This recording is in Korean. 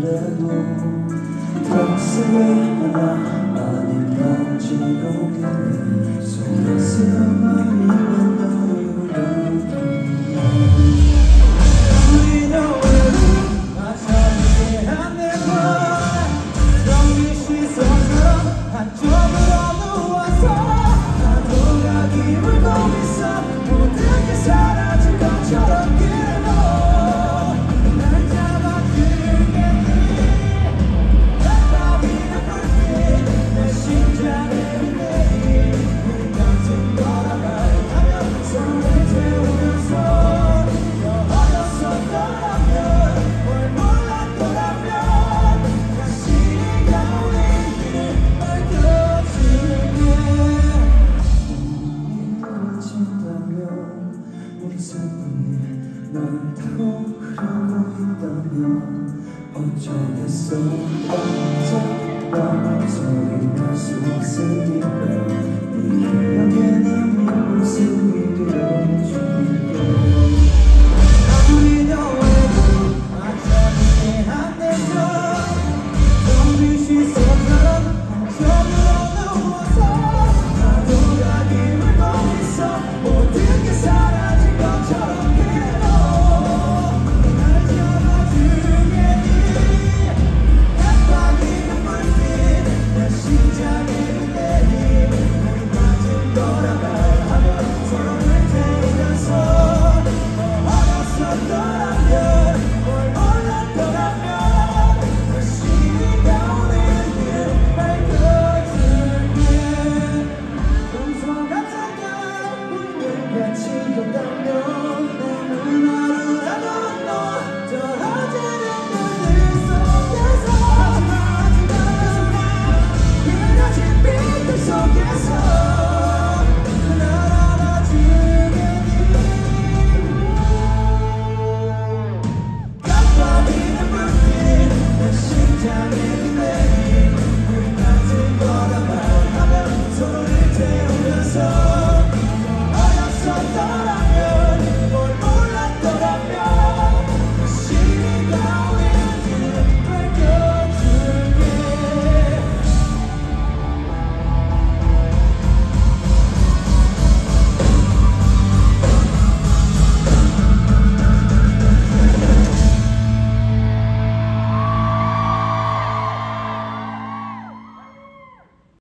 그래도 탑승이 하나 아닌 반지옥이니 있었던 널 타고 흐르고 있다면 어쩌겠어?